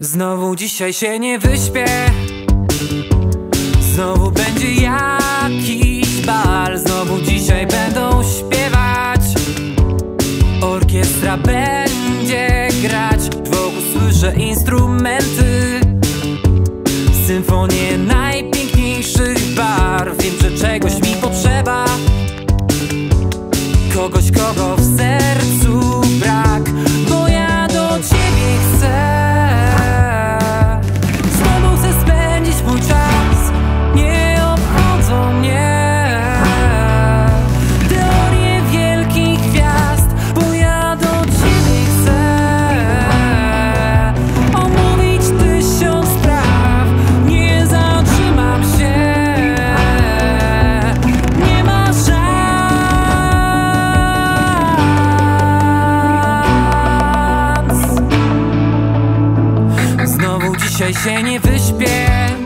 Znowu dzisiaj się nie wyśpię. Znowu będzie jakiś bal. Znowu dzisiaj będą śpiewać. Orkiestra będzie grać. Wokół słyszę instrumenty. Symfonię najpiękniejszych barw Wiem, że czegoś mi potrzeba. Kogoś, kogo w sercu Dzisiaj się nie wyśpię